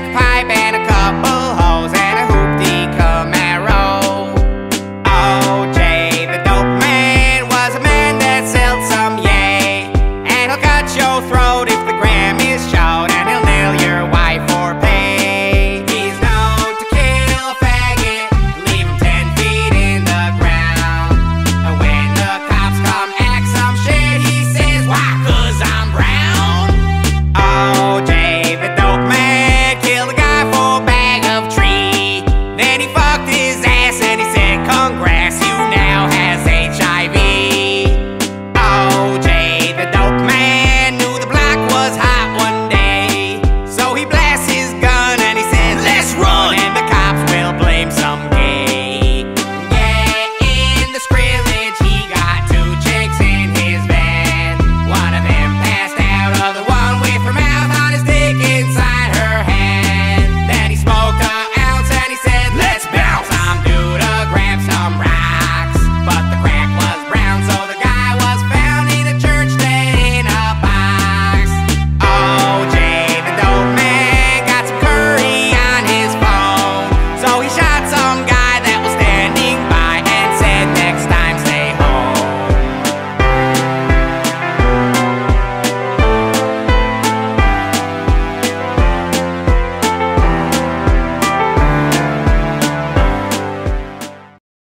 black pipe and a